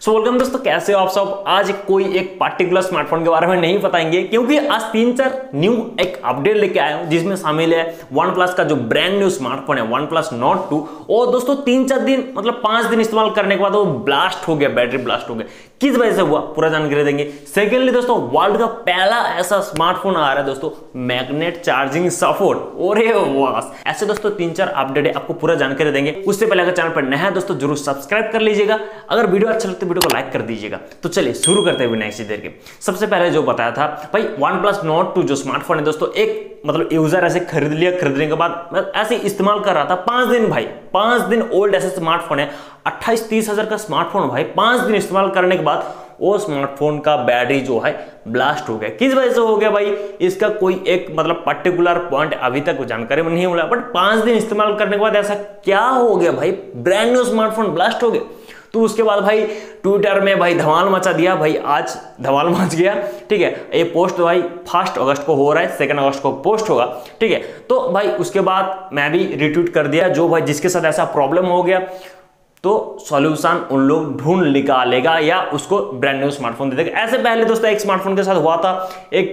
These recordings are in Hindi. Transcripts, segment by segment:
सो वेलकम दोस्तों, कैसे हो आप सब? आज कोई एक पार्टिकुलर स्मार्टफ़ोन के बारे में नहीं बताएँगे, क्योंकि आज तीन चार न्यू एक अपडेट लेके आया हूँ, जिसमें शामिल है वन प्लस का जो ब्रांड न्यू स्मार्टफ़ोन है वन प्लस नोट टू और दोस्तों, तीन चार दिन मतलब पाँच दिन इस्तेमाल करने के बाद वो ब्लास्ट हो गया बैटरी ब्लास्ट हो गया। किस वजह से हुआ? पूरा जानकारी देंगे। सेकेंडली दोस्तों वर्ल्ड का पहला ऐसा स्मार्टफ़ोन आ रहा है दोस्तों मैग्नेट चार्जिंग सपोर्ट और ऐसे दोस्तों, तीन चार अपडेट है, आपको पूरा जानकारी देंगे। उससे पहले अगर चैनल पर नया है, दोस्तों, ज़रूर सब्सक्राइब कर लीजिएगा। अगर वीडियो अच्छा लगता वीडियो को लाइक कर दीजिएगा। तो चलिए, शुरू करते हैं बिना इसी देर के। सबसे पहले जो बताया था, भाई वन प्लस नोट टू जो स्मार्टफ़ोन है दोस्तों, एक मतलब यूज़र ऐसे खरीद लिया, खरीदने के बाद ऐसे इस्तेमाल कर रहा था। पाँच दिन भाई, पाँच दिन ओल्ड ऐसे स्मार्टफ़ोन है। अट्ठाईस, तीस हज़ार का स्मार्टफ़ोन भाई, पाँच दिन इस्तेमाल करने के बाद वो स्मार्टफ़ोन का बैटरी जो है ब्लास्ट हो गया। किस वजह से हो गया भाई? इसका कोई एक मतलब पर्टिकुलर पॉइंट अभी तक जानकारी में नहीं मिला। बट पाँच दिन इस्तेमाल करने के बाद ऐसा क्या हो गया भाई? ब्रांड न्यू स्मार्टफ़ोन ब्लास्ट हो गया। तो उसके बाद भाई ट्विटर में भाई धमाल मचा दिया, भाई आज धमाल मच गया, ठीक है? ये पोस्ट भाई फ़र्स्ट अगस्त को हो रहा है सेकेंड अगस्त को पोस्ट होगा, ठीक है? तो भाई उसके बाद मैं भी रिट्वीट कर दिया, जो भाई जिसके साथ ऐसा प्रॉब्लम हो गया तो सॉल्यूशन उन लोग ढूंढ निकालेगा या उसको ब्रांड न्यू स्मार्टफ़ोन दे देगा। ऐसे पहले दोस्तों एक स्मार्टफ़ोन के साथ हुआ था, एक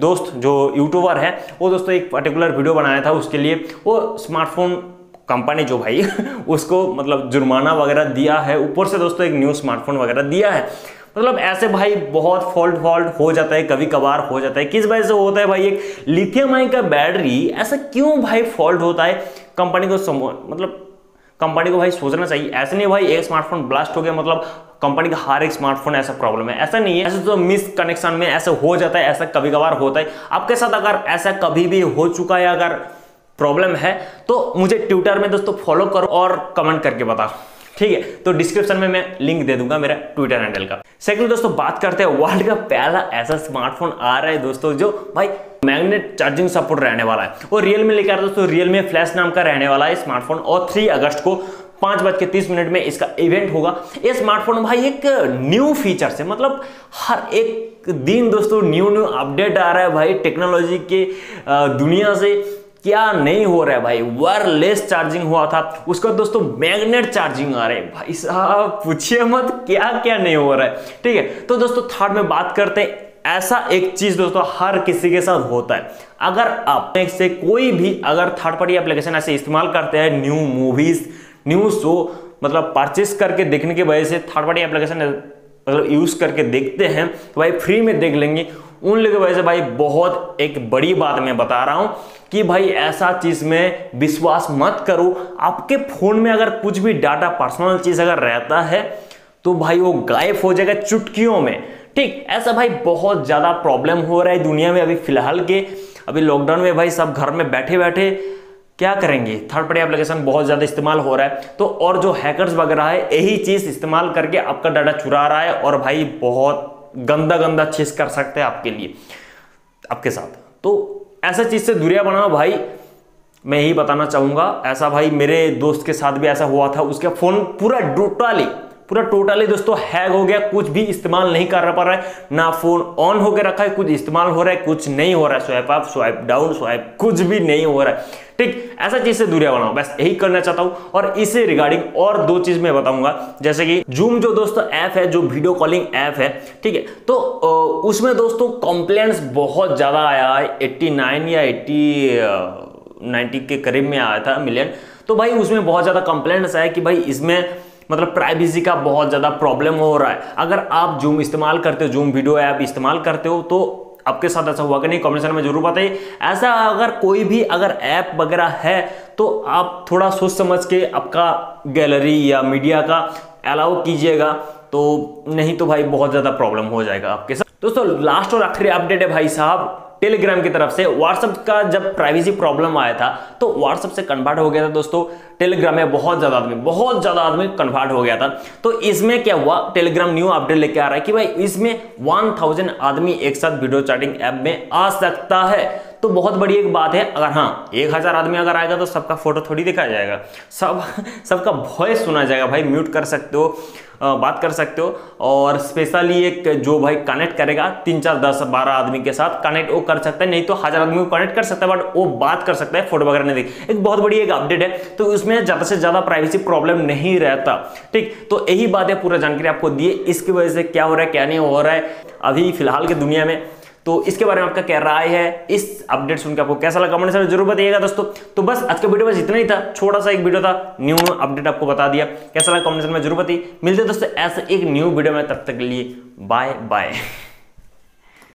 दोस्त जो यूट्यूबर है, वो दोस्तों एक पर्टिकुलर वीडियो बनाया था उसके लिए, वो स्मार्टफ़ोन कंपनी जो भाई, उसको मतलब जुर्माना वगैरह दिया है। ऊपर से दोस्तों एक न्यू स्मार्टफ़ोन वगैरह दिया है। मतलब ऐसे भाई बहुत फॉल्ट फॉल्ट हो जाता है कभी कभार हो जाता है। किस वजह से होता है भाई? एक लिथियम आई का बैटरी ऐसा क्यों भाई फॉल्ट होता है? कंपनी को मतलब कंपनी को भाई सोचना चाहिए। ऐसे नहीं भाई, एक स्मार्टफ़ोन ब्लास्ट हो गया मतलब कंपनी का हर एक स्मार्टफ़ोन ऐसा प्रॉब्लम है। ऐसा नहीं है। ऐसे तो मिस कनेक्शन में ऐसा हो जाता है, ऐसा कभी कभार होता है। आपके साथ अगर ऐसा कभी भी हो चुका है, अगर प्रॉब्लम है तो मुझे ट्विटर में दोस्तों फॉलो करो और कमेंट करके बताओ। ठीक है तो डिस्क्रिप्शन में मैं लिंक दे दूँगा मेरा ट्विटर हैंडल का। सेकंड दोस्तों बात करते हैं वर्ल्ड का पहला ऐसा स्मार्टफ़ोन आ रहा है दोस्तों जो भाई मैग्नेट चार्जिंग सपोर्ट रहने वाला है। और रियल में लेकर दोस्तों रियल में फ्लैश नाम का रहने वाला है स्मार्टफ़ोन और थ्री अगस्त को पाँच बज के तीस मिनट में इसका इवेंट होगा। ये स्मार्टफ़ोन भाई एक न्यू फीचर से मतलब हर एक दिन दोस्तों न्यू न्यू अपडेट आ रहा है भाई टेक्नोलॉजी के दुनिया से। क्या नहीं हो रहा है भाई? वायरलेस चार्जिंग हुआ था। उसका दोस्तों मैग्नेट चार्जिंग आ रहा है। भाई साहब, पूछिए मत क्या क्या नहीं हो रहा है। ठीक है तो दोस्तों थर्ड में बात करते हैं। ऐसा एक चीज़ दोस्तों, हर किसी के साथ होता है। अगर आप से कोई भी, अगर थर्ड पार्टी एप्लीकेशन ऐसे इस्तेमाल करते हैं न्यू मूवीज़ न्यू शो मतलब परचेस करके देखने की वजह से थर्ड पार्टी एप्लीकेशन मतलब यूज़ करके देखते हैं तो भाई फ्री में देख लेंगे। उन लोगों की वजह से भाई बहुत एक बड़ी बात मैं बता रहा हूँ कि भाई ऐसा चीज़ में विश्वास मत करो। आपके फ़ोन में अगर कुछ भी डाटा, पर्सनल चीज़ अगर रहता है तो भाई वो गायब हो जाएगा चुटकियों में। ठीक, ऐसा भाई बहुत ज़्यादा प्रॉब्लम हो रहा है दुनिया में अभी फ़िलहाल के। अभी लॉकडाउन में भाई सब घर में बैठे बैठे क्या करेंगे? थर्ड पार्टी एप्लीकेशन बहुत ज़्यादा इस्तेमाल हो रहा है। तो और जो हैकर्स वगैरह है, यही चीज़ इस्तेमाल करके आपका डाटा चुरा रहा है और भाई बहुत गंदा गंदा चीज़ कर सकते हैं आपके लिए, आपके साथ। तो ऐसा चीज़ से दूरिया बनाओ भाई। मैं यही बताना चाहूँगा, ऐसा भाई मेरे दोस्त के साथ भी ऐसा हुआ था, उसका फ़ोन पूरा टोटली पूरा टोटली दोस्तों हैग हो गया, कुछ भी इस्तेमाल नहीं कर पा रहा है, ना फ़ोन ऑन होकर रखा है, कुछ इस्तेमाल हो रहा है, कुछ नहीं हो रहा है, swipe up, swipe down, swipe कुछ भी नहीं हो रहा है। ठीक, ऐसा चीज़ से दूरिया बनाओ, बस यही करना चाहता हूँ, और इसे रिगार्डिंग और दो चीज़ मैं बताऊँगा, जैसे कि जूम जो दोस्तों ऐप है, जो वीडियो कॉलिंग ऐप है, ठीक है तो उसमें दोस्तों कंप्लेंट्स बहुत ज़्यादा आया है 89 या 80 90 के करीब में आया था मिलियन तो भाई उसमें बहुत ज़्यादा कंप्लेंट्स आया कि भाई इसमें मतलब प्राइवेसी का बहुत ज़्यादा प्रॉब्लम हो रहा है। अगर आप जूम इस्तेमाल करते हो जूम वीडियो ऐप इस्तेमाल करते हो तो आपके साथ ऐसा हुआ कि नहीं? कमेंट सेक्शन में ज़रूर बताइए ऐसा अगर कोई भी अगर ऐप वगैरह है तो आप थोड़ा सोच समझ के आपका गैलरी या मीडिया का अलाउ कीजिएगा तो नहीं तो भाई बहुत ज़्यादा प्रॉब्लम हो जाएगा आपके साथ। दोस्तों लास्ट और आखिरी अपडेट है भाई साहब। टेलीग्राम की तरफ़ से व्हाट्सअप का जब प्राइवेसी प्रॉब्लम आया था तो व्हाट्सएप से कन्वर्ट हो गया था दोस्तों। टेलीग्राम में बहुत ज़्यादा आदमी, बहुत ज़्यादा आदमी कन्वर्ट हो गया था। तो इसमें क्या हुआ? टेलीग्राम न्यू अपडेट लेके आ रहा है कि भाई, इसमें 1000 आदमी एक साथ वीडियो चैटिंग ऐप में आ सकता है। तो बहुत बड़ी एक बात है, अगर हाँ एक हज़ार आदमी अगर आएगा तो सबका फ़ोटो थोड़ी दिखाया जाएगा। सब, सबका वॉइस सुना जाएगा, भाई म्यूट कर सकते हो बात कर सकते हो, और स्पेशली एक जो भाई कनेक्ट करेगा, तीन चार दस बारह आदमी के साथ कनेक्ट वो कर सकता है, नहीं तो हज़ार आदमी को कनेक्ट कर सकता है बट वो बात कर सकता है फ़ोटो वगैरह नहीं देख। एक बहुत बड़ी एक अपडेट है तो उसमें ज़्यादा से ज़्यादा प्राइवेसी प्रॉब्लम नहीं रहता, ठीक? तो यही बात है पूरा जानकारी आपको दिए इसकी वजह से क्या हो रहा है, क्या नहीं हो रहा है, अभी फ़िलहाल की दुनिया में तो इसके बारे में आपका क्या राय है? इस अपडेट सुनकर आपको कैसा लगा? कमेंट में ज़रूर बताइएगा दोस्तों। तो बस आज का वीडियो बस इतना ही था। छोटा सा एक वीडियो था न्यू अपडेट आपको बता दिया। कैसा लगा? कमेंट में ज़रूर बताइए। मिलते दोस्तों ऐसे एक न्यू वीडियो में, तब तक के लिए बाय बाय